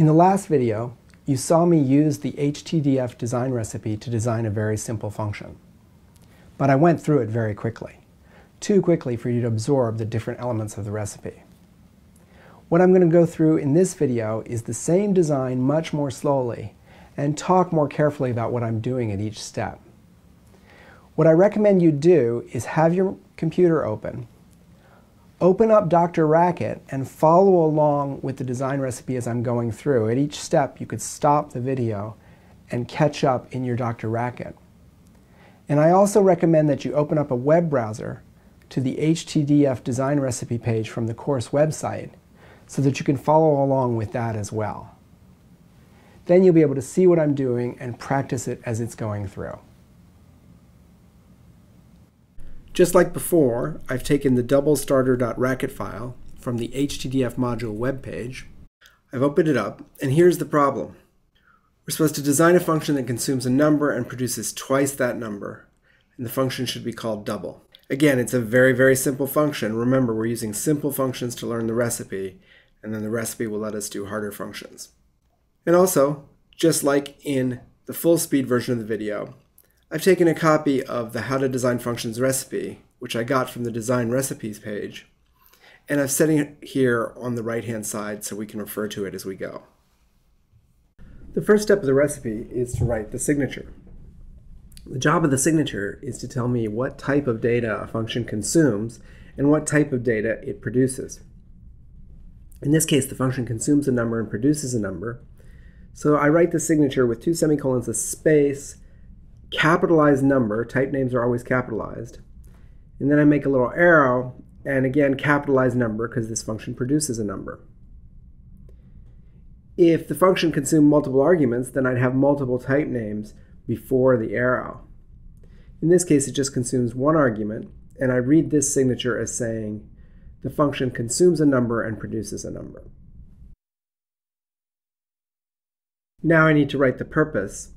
In the last video, you saw me use the HTDF design recipe to design a very simple function. But I went through it very quickly, too quickly for you to absorb the different elements of the recipe. What I'm going to go through in this video is the same design much more slowly and talk more carefully about what I'm doing at each step. What I recommend you do is have your computer open, open up DrRacket and follow along with the design recipe as I'm going through. At each step, you could stop the video and catch up in your DrRacket. And I also recommend that you open up a web browser to the HTDF design recipe page from the course website so that you can follow along with that as well. Then you'll be able to see what I'm doing and practice it as it's going through. Just like before, I've taken the doublestarter.racket file from the HTDF module web page. I've opened it up, and here's the problem. We're supposed to design a function that consumes a number and produces twice that number, and the function should be called double. Again, it's a very, very simple function. Remember, we're using simple functions to learn the recipe, and then the recipe will let us do harder functions. And also, just like in the full speed version of the video, I've taken a copy of the How to Design Functions recipe, which I got from the Design Recipes page, and I've set it here on the right-hand side so we can refer to it as we go. The first step of the recipe is to write the signature. The job of the signature is to tell me what type of data a function consumes and what type of data it produces. In this case, the function consumes a number and produces a number. So I write the signature with two semicolons, a space, capitalized number, type names are always capitalized, and then I make a little arrow, and again capitalized number because this function produces a number. If the function consumed multiple arguments, then I'd have multiple type names before the arrow. In this case, it just consumes one argument, and I read this signature as saying the function consumes a number and produces a number. Now I need to write the purpose,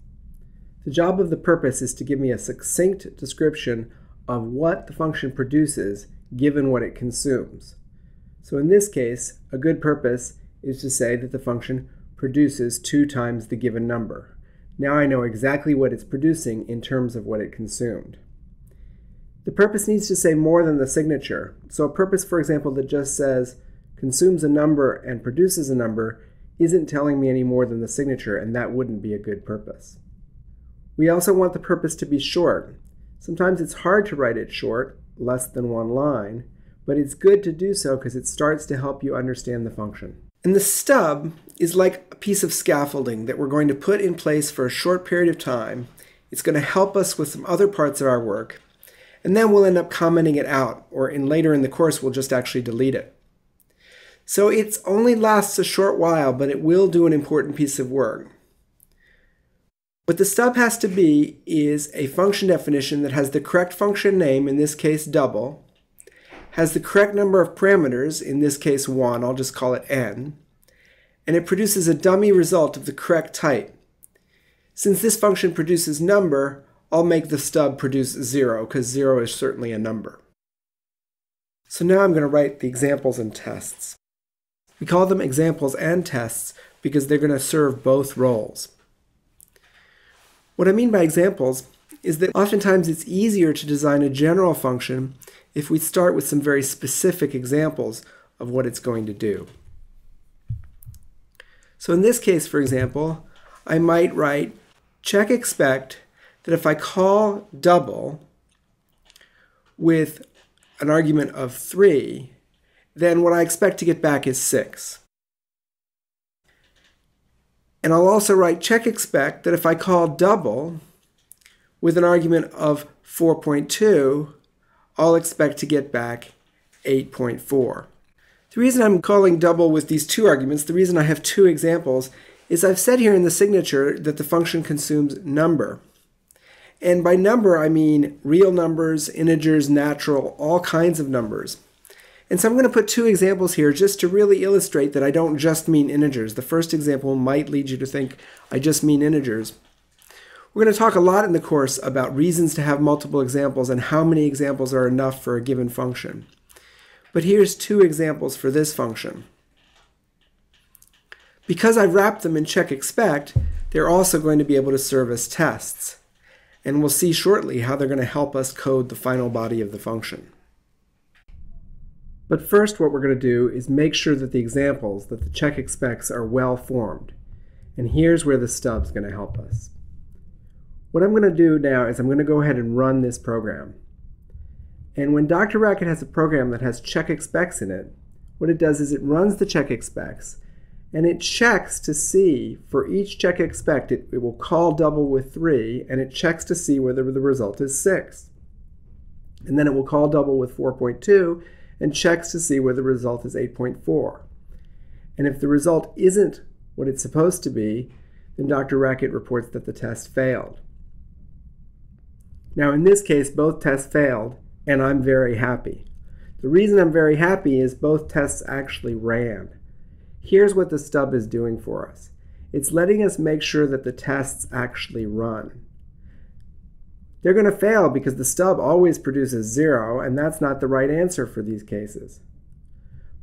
the job of the purpose is to give me a succinct description of what the function produces given what it consumes. So in this case, a good purpose is to say that the function produces 2 times the given number. Now I know exactly what it's producing in terms of what it consumed. The purpose needs to say more than the signature. So a purpose, for example, that just says consumes a number and produces a number isn't telling me any more than the signature, and that wouldn't be a good purpose. We also want the purpose to be short. Sometimes it's hard to write it short, less than one line, but it's good to do so because it starts to help you understand the function. And the stub is like a piece of scaffolding that we're going to put in place for a short period of time. It's going to help us with some other parts of our work, and then we'll end up commenting it out, or in later in the course, we'll just actually delete it. So it only lasts a short while, but it will do an important piece of work. What the stub has to be is a function definition that has the correct function name, in this case double, has the correct number of parameters, in this case 1, I'll just call it n, and it produces a dummy result of the correct type. Since this function produces number, I'll make the stub produce 0, because 0 is certainly a number. So now I'm going to write the examples and tests. We call them examples and tests because they're going to serve both roles. What I mean by examples is that oftentimes it's easier to design a general function if we start with some very specific examples of what it's going to do. So in this case, for example, I might write check expect that if I call double with an argument of 3, then what I expect to get back is 6. And I'll also write check expect that if I call double with an argument of 4.2, I'll expect to get back 8.4. The reason I'm calling double with these two arguments, the reason I have two examples, is I've said here in the signature that the function consumes number. And by number, I mean real numbers, integers, natural, all kinds of numbers. And so I'm going to put two examples here just to really illustrate that I don't just mean integers. The first example might lead you to think I just mean integers. We're going to talk a lot in the course about reasons to have multiple examples and how many examples are enough for a given function. But here's two examples for this function. Because I've wrapped them in check expect, they're also going to be able to serve as tests. And we'll see shortly how they're going to help us code the final body of the function. But first what we're going to do is make sure that the examples that the check expects are well formed. And here's where the stub's going to help us. What I'm going to do now is I'm going to go ahead and run this program. And when DrRacket has a program that has check expects in it, what it does is it runs the check expects and it checks to see for each check expect it, it will call double with 3 and it checks to see whether the result is 6. And then it will call double with 4.2 and checks to see whether the result is 8.4. And if the result isn't what it's supposed to be, then DrRacket reports that the test failed. Now in this case, both tests failed, and I'm very happy. The reason I'm very happy is both tests actually ran. Here's what the stub is doing for us. It's letting us make sure that the tests actually run. They're going to fail because the stub always produces zero, and that's not the right answer for these cases.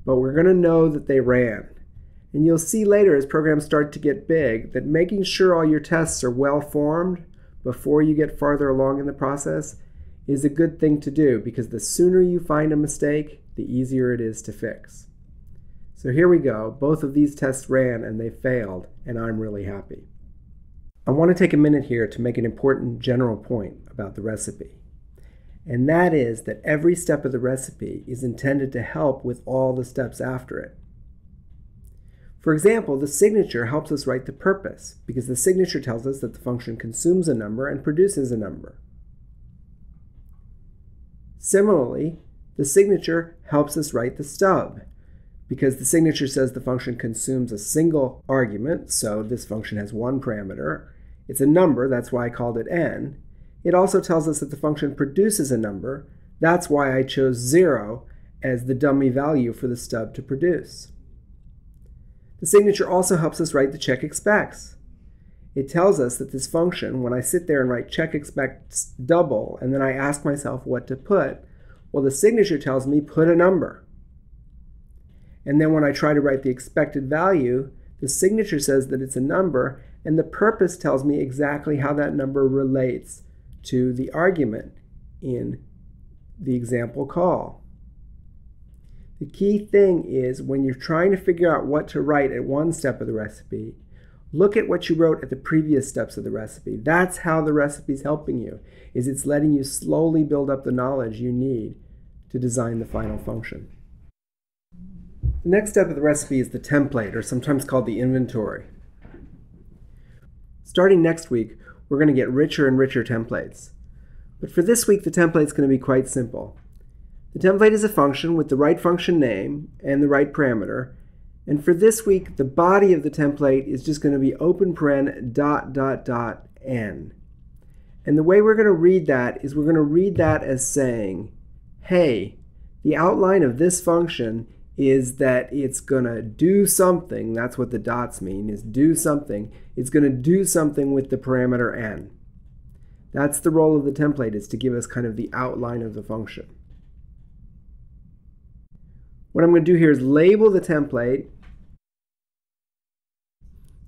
But we're going to know that they ran. And you'll see later as programs start to get big that making sure all your tests are well formed before you get farther along in the process is a good thing to do because the sooner you find a mistake, the easier it is to fix. So here we go. Both of these tests ran and they failed, and I'm really happy. I want to take a minute here to make an important general point about the recipe. And that is that every step of the recipe is intended to help with all the steps after it. For example, the signature helps us write the purpose because the signature tells us that the function consumes a number and produces a number. Similarly, the signature helps us write the stub because the signature says the function consumes a single argument, so this function has one parameter. It's a number, that's why I called it n. It also tells us that the function produces a number, that's why I chose 0 as the dummy value for the stub to produce. The signature also helps us write the check expects. It tells us that this function, when I sit there and write check expects double, and then I ask myself what to put, well, the signature tells me put a number. And then when I try to write the expected value, the signature says that it's a number, and the purpose tells me exactly how that number relates to the argument in the example call. The key thing is when you're trying to figure out what to write at one step of the recipe, look at what you wrote at the previous steps of the recipe. That's how the recipe is helping you, is it's letting you slowly build up the knowledge you need to design the final function. The next step of the recipe is the template, or sometimes called the inventory. Starting next week, we're going to get richer and richer templates. But for this week, the template is going to be quite simple. The template is a function with the right function name and the right parameter. And for this week, the body of the template is just going to be open paren dot dot dot n. And the way we're going to read that is we're going to read that as saying, hey, the outline of this function is that it's going to do something. That's what the dots mean, is do something. It's going to do something with the parameter n. That's the role of the template, is to give us kind of the outline of the function. What I'm going to do here is label the template.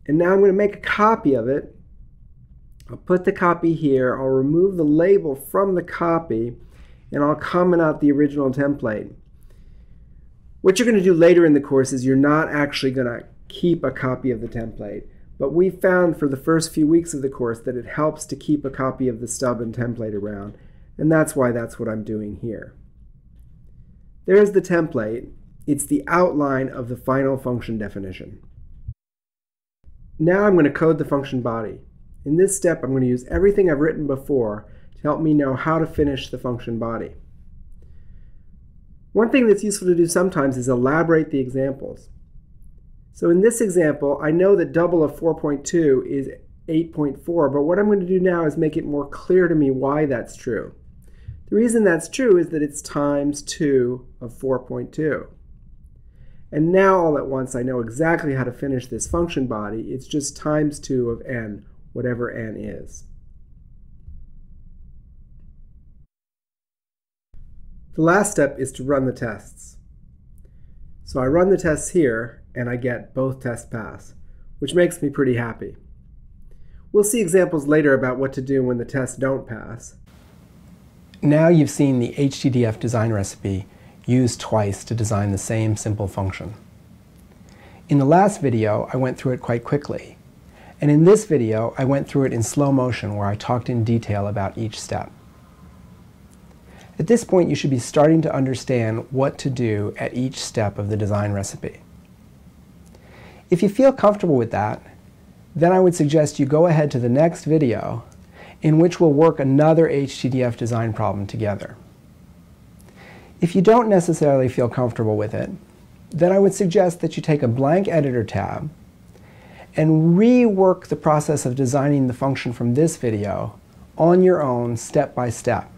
And now I'm going to make a copy of it. I'll put the copy here. I'll remove the label from the copy. And I'll comment out the original template. What you're going to do later in the course is you're not actually going to keep a copy of the template. But we found for the first few weeks of the course that it helps to keep a copy of the stub and template around. And that's why that's what I'm doing here. There's the template. It's the outline of the final function definition. Now I'm going to code the function body. In this step, I'm going to use everything I've written before to help me know how to finish the function body. One thing that's useful to do sometimes is elaborate the examples. So in this example, I know that double of 4.2 is 8.4, but what I'm going to do now is make it more clear to me why that's true. The reason that's true is that it's times 2 of 4.2. And now all at once I know exactly how to finish this function body. It's just times 2 of n, whatever n is. The last step is to run the tests. So I run the tests here, and I get both tests pass. which makes me pretty happy. We'll see examples later about what to do when the tests don't pass. Now you've seen the HTDF design recipe used twice to design the same simple function. In the last video, I went through it quite quickly. And in this video, I went through it in slow motion where I talked in detail about each step. At this point, you should be starting to understand what to do at each step of the design recipe. If you feel comfortable with that, then I would suggest you go ahead to the next video in which we'll work another HTDF design problem together. If you don't necessarily feel comfortable with it, then I would suggest that you take a blank editor tab and rework the process of designing the function from this video on your own step by step.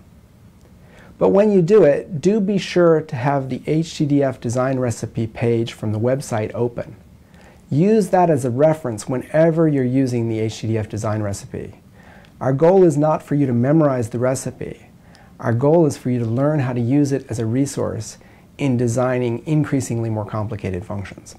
But when you do it, do be sure to have the HTDF design recipe page from the website open. Use that as a reference whenever you're using the HTDF design recipe. Our goal is not for you to memorize the recipe. Our goal is for you to learn how to use it as a resource in designing increasingly more complicated functions.